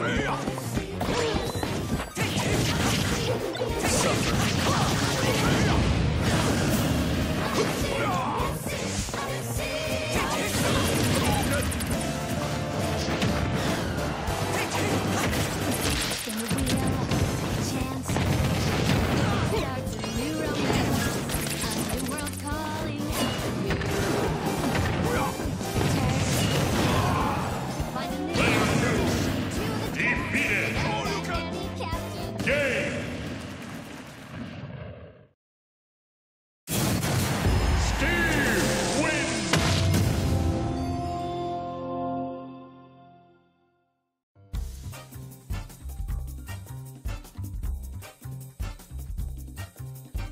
诶呀